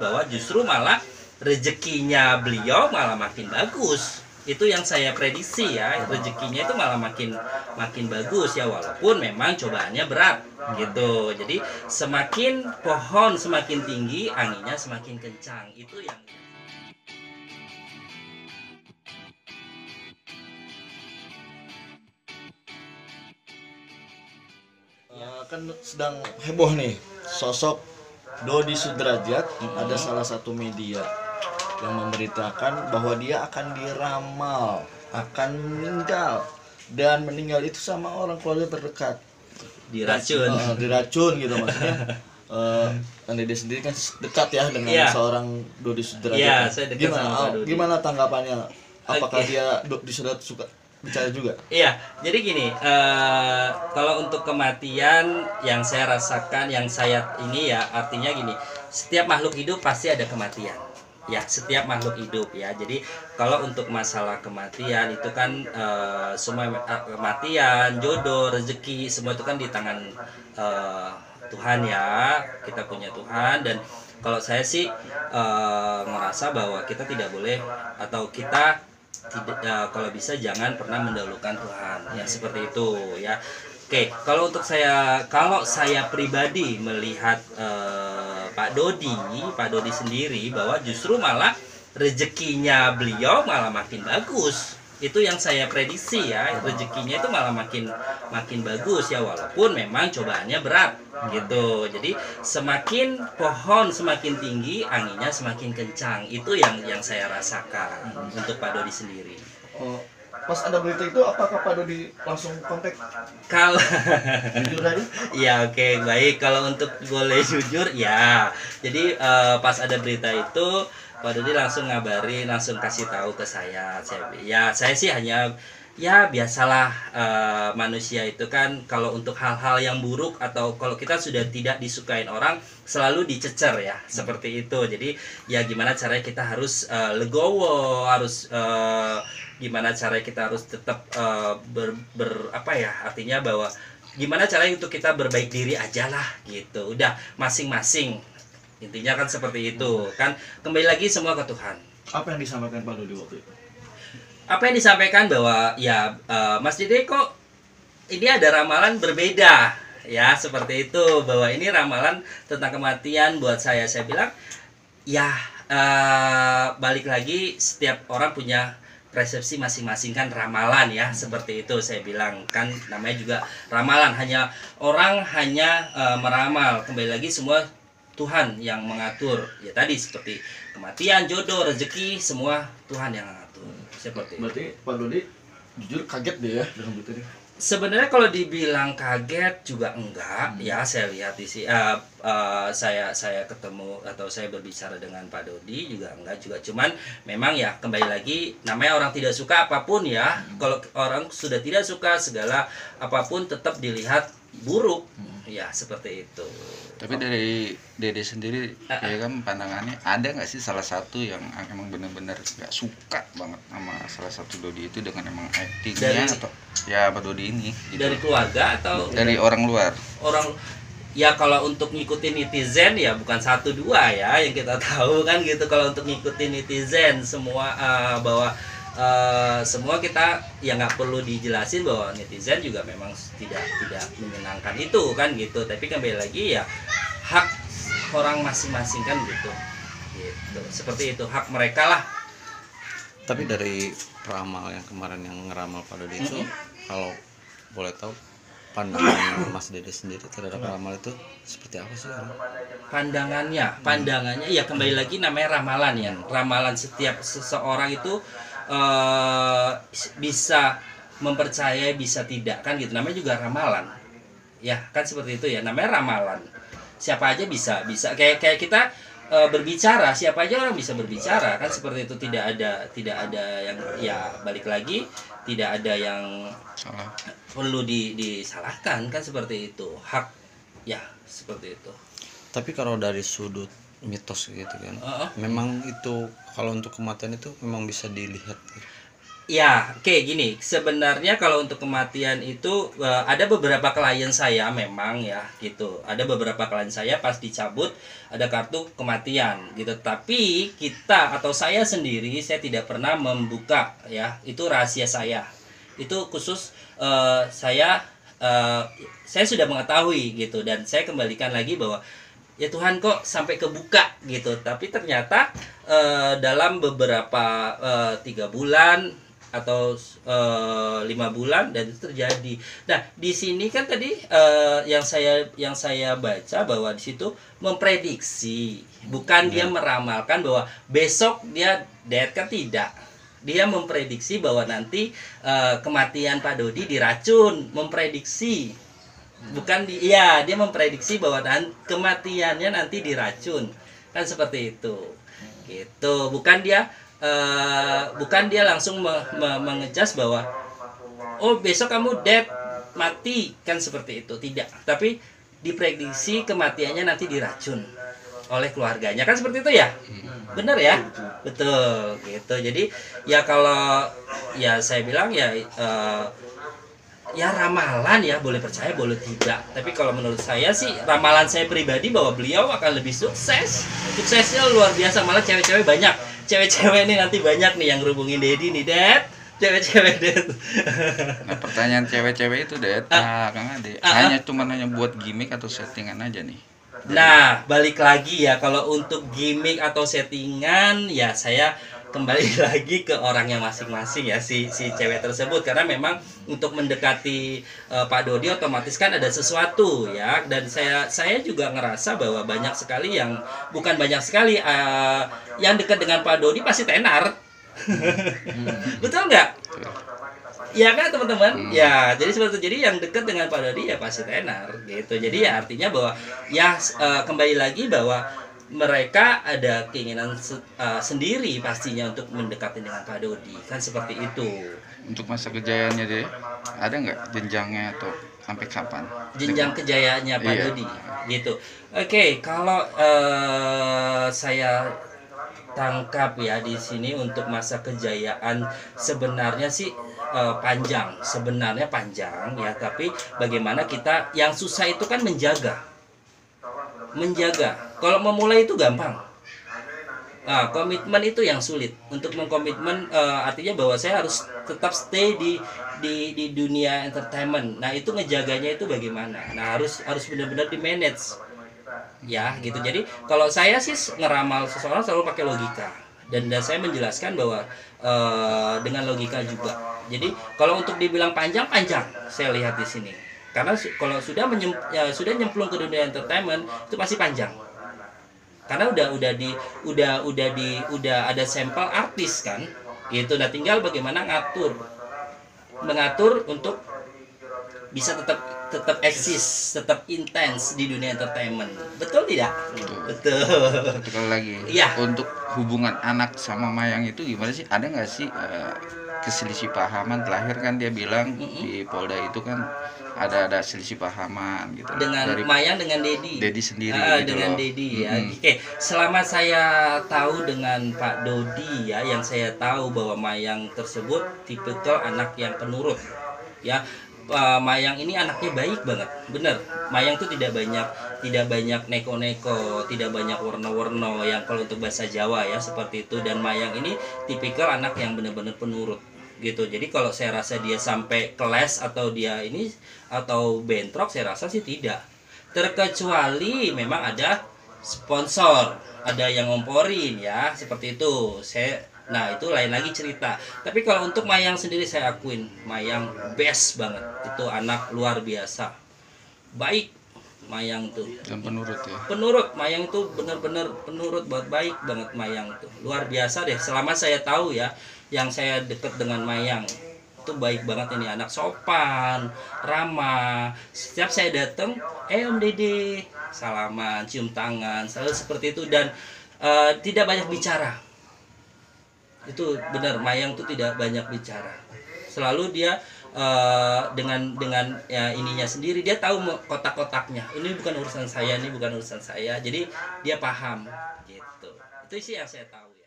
bahwa justru malah rezekinya beliau malah makin bagus. Itu yang saya prediksi ya rezekinya itu malah makin makin bagus ya walaupun memang cobaannya berat gitu. Jadi semakin pohon semakin tinggi anginnya semakin kencang. Itu yang Eh, kan sedang heboh nih sosok Dodi Sudrajat ada salah satu media yang memberitakan bahwa dia akan diramal akan meninggal dan meninggal itu sama orang keluarga terdekat diracun Eh, diracun gitu maksudnya kan Dede sendiri kan dekat ya dengan Iya. seorang Dodi Sudrajat Iya, ya. saya dekat gimana sama Dodi. gimana tanggapannya apakah Oke. dia Dodi Sudrajat suka bicara juga Iya, jadi gini, eh, kalau untuk kematian yang saya rasakan, yang saya ini ya artinya gini, setiap makhluk hidup pasti ada kematian. Ya, setiap makhluk hidup ya. Jadi kalau untuk masalah kematian itu kan eh, semua eh, kematian, jodoh, rezeki semua itu kan di tangan eh, Tuhan ya. Kita punya Tuhan dan kalau saya sih eh, merasa bahwa kita tidak boleh atau kita tidak ya, kalau bisa jangan pernah mendahulukan Tuhan. Ya seperti itu ya. Oke kalau untuk saya kalau saya pribadi melihat eh, Pak Dodi Pak Dodi sendiri bahwa justru malah rezekinya beliau malah makin bagus itu yang saya prediksi ya rezekinya itu malah makin makin bagus ya walaupun memang cobaannya berat gitu. Jadi semakin pohon semakin tinggi anginnya semakin kencang. Itu yang yang saya rasakan untuk Pak Dodi sendiri. Oh, pas ada berita itu apakah Pak Dodi langsung kontak? Kalau jujur aja ya oke baik. Kalau untuk boleh jujur ya. Jadi eh, pas ada berita itu Pak Dodi langsung ngabari langsung kasih tahu ke saya. Saya ya saya sih hanya ya biasalah eh, manusia itu kan kalau untuk hal-hal yang buruk atau kalau kita sudah tidak disukain orang selalu dicecer ya. Seperti itu. Jadi ya gimana caranya kita harus eh, legowo harus eh, gimana caranya kita harus tetap eh, ber, ber- apa ya artinya bahwa gimana caranya untuk kita berbaik diri aja lah gitu. Udah masing-masing intinya kan seperti itu kan? Kembali lagi semua ke Tuhan. Apa yang disampaikan Pak Dodi waktu itu? Apa yang disampaikan bahwa ya eh, Mas Dede kok ini ada ramalan berbeda ya seperti itu. Bahwa ini ramalan tentang kematian buat saya. Saya bilang ya eh, balik lagi setiap orang punya persepsi masing-masing kan? Ramalan ya seperti itu saya bilang. Kan namanya juga ramalan. Hanya orang hanya eh, meramal. Kembali lagi semua Tuhan yang mengatur ya tadi seperti kematian jodoh rezeki semua Tuhan yang mengatur seperti itu. berarti Pak Dodi jujur kaget deh ya dengan berita ini Sebenarnya kalau dibilang kaget juga enggak Hmm. ya saya lihat di sini eh, eh, saya saya ketemu atau saya berbicara dengan Pak Dodi juga enggak juga cuman memang ya kembali lagi namanya orang tidak suka apa pun ya Hmm. kalau orang sudah tidak suka segala apa pun tetap dilihat buruk Hmm. Ya seperti itu Tapi dari Dede sendiri ah. ya kan pandangannya ada nggak sih salah satu yang emang benar-benar nggak suka banget sama salah satu Dodi itu dengan emang Dari- actingnya atau ya apa Dodi ini gitu. dari keluarga atau dari orang luar orang ya kalau untuk ngikutin netizen ya bukan satu dua ya yang kita tahu kan gitu kalau untuk ngikutin netizen semua eh, bahwa eh, semua kita ya nggak perlu dijelasin bahwa netizen juga memang tidak tidak menyenangkan itu kan gitu. Tapi kembali lagi ya hak orang masing-masing kan gitu. Gitu. Seperti itu hak mereka lah. Tapi dari peramal yang kemarin yang ngeramal Pak Dodi itu kalau boleh tahu pandangan Mas Dede sendiri terhadap peramal itu seperti apa sih? Orang? pandangannya pandangannya ya kembali lagi namanya ramalan ya ramalan setiap seseorang itu eh, bisa mempercayai bisa tidak. Kan gitu. Namanya juga ramalan. Ya kan seperti itu ya. Namanya ramalan. Siapa aja bisa bisa. Kayak kayak kita eh, berbicara. Siapa aja orang bisa berbicara. Kan seperti itu. Tidak ada tidak ada yang ya balik lagi. Tidak ada yang salah. perlu di, disalahkan. Kan seperti itu. Hak. Ya seperti itu. Tapi kalau dari sudut mitos gitu kan, Heeh. memang itu kalau untuk kematian itu memang bisa dilihat. Ya, oke gini. Sebenarnya kalau untuk kematian itu eh, ada beberapa klien saya memang ya gitu. Ada beberapa klien saya pas dicabut ada kartu kematian gitu. Tapi kita atau saya sendiri saya tidak pernah membuka ya. Itu rahasia saya. Itu khusus eh, saya eh, saya sudah mengetahui gitu dan saya kembalikan lagi bahwa ya Tuhan kok sampai kebuka gitu. Tapi ternyata eh, dalam beberapa eh, tiga bulan atau eh, lima bulan dan itu terjadi. Nah di sini kan tadi yang saya yang saya baca bahwa di situ memprediksi, bukan dia meramalkan bahwa besok dia dead kan tidak. Dia memprediksi bahwa nanti kematian Pak Dodi diracun, memprediksi. Bukan di iya, dia memprediksi bahwa nan- kematiannya nanti diracun. Kan seperti itu. Gitu. Bukan dia eh, bukan dia langsung me- me- mengejas bahwa oh besok kamu dead mati. Kan seperti itu. Tidak. Tapi diprediksi kematiannya nanti diracun oleh keluarganya. Kan seperti itu ya? Benar ya? Betul. Gitu. Jadi ya kalau ya saya bilang ya eh, ya ramalan ya boleh percaya boleh tidak. Tapi kalau menurut saya sih ramalan saya pribadi bahwa beliau akan lebih sukses. Suksesnya luar biasa malah cewek-cewek banyak. Cewek-cewek nih nanti banyak nih yang hubungin Dedi nih Dad cewek-cewek Dad Nah pertanyaan cewek-cewek itu deh, ah, Kang Ade, Ah, ah. hanya cuma hanya buat gimmick atau settingan aja nih? Nah, balik lagi ya kalau untuk gimmick atau settingan ya saya kembali lagi ke orangnya masing-masing ya si si cewek tersebut karena memang untuk mendekati eh, Pak Dodi otomatis kan ada sesuatu ya dan saya saya juga ngerasa bahwa banyak sekali yang bukan banyak sekali eh, yang dekat dengan Pak Dodi pasti tenar. Betul nggak? Iya kan teman-teman? Ya, jadi seperti itu. Jadi yang dekat dengan Pak Dodi ya pasti tenar gitu. Jadi ya artinya bahwa ya eh, kembali lagi bahwa mereka ada keinginan se- eh, sendiri pastinya untuk mendekati dengan Pak Dodi. Kan seperti itu. Untuk masa kejayaannya deh, ada nggak jenjangnya atau sampai kapan? jenjang kejayaannya Pak Iya. Dodi gitu. Oke, kalau eh, saya tangkap ya di sini untuk masa kejayaan sebenarnya sih eh, panjang, sebenarnya panjang ya, tapi bagaimana kita yang susah itu kan menjaga. Menjaga. Kalau memulai itu gampang. Nah, komitmen itu yang sulit. Untuk mengkomitmen eh, artinya bahwa saya harus tetap stay di di di dunia entertainment. Nah, itu ngejaganya itu bagaimana? Nah, harus harus benar-benar di manage. Ya, gitu. Jadi, kalau saya sih ngeramal seseorang selalu pakai logika. Dan, dan saya menjelaskan bahwa eh, dengan logika juga. Jadi, kalau untuk dibilang panjang panjang, saya lihat di sini. Karena su- kalau sudah menyem, ya, sudah nyemplung ke dunia entertainment itu pasti panjang karena udah udah di udah udah di udah ada sampel artis kan? Gitu. Nah tinggal bagaimana ngatur. Mengatur untuk bisa tetap tetap eksis tetap intens di dunia entertainment. Betul tidak? Betul. Satu kali lagi, Iya. untuk hubungan anak sama Mayang itu gimana sih? Ada nggak sih eh, keselisih pahaman? Terakhir kan dia bilang di Polda itu kan ada ada selisih pahaman gitu. dengan dari Mayang dengan Dedi Dedi sendiri Ah, gitu dengan. Dedi ya. Mm-mm. Oke, selama saya tahu dengan Pak Dodi ya, yang saya tahu bahwa Mayang tersebut tipikal anak yang penurut. Ya, Eh, Mayang ini anaknya baik banget, bener. Mayang tuh tidak banyak tidak banyak neko-neko, tidak banyak warna-warna yang kalau untuk bahasa Jawa ya seperti itu. Dan Mayang ini tipikal anak yang benar-benar penurut gitu. Jadi kalau saya rasa dia sampai kelas atau dia ini atau bentrok, saya rasa sih tidak. Terkecuali memang ada sponsor ada yang ngomporin ya seperti itu. Saya nah itu lain lagi cerita. Tapi kalau untuk Mayang sendiri saya akuin Mayang best banget. Itu anak luar biasa. Baik Mayang tuh. Dan penurut ya. penurut Mayang itu benar-benar penurut buat baik banget Mayang tuh. Luar biasa deh selama saya tahu ya yang saya deket dengan Mayang itu baik banget ini anak sopan ramah. Setiap saya datang eh Om Dede salaman cium tangan selalu seperti itu. Dan eh, tidak banyak bicara. Itu benar Mayang tuh tidak banyak bicara. Selalu dia eh, dengan dengan ya, ininya sendiri. Dia tahu kotak-kotaknya. Ini bukan urusan saya ini bukan urusan saya. Jadi dia paham gitu. Itu sih yang saya tahu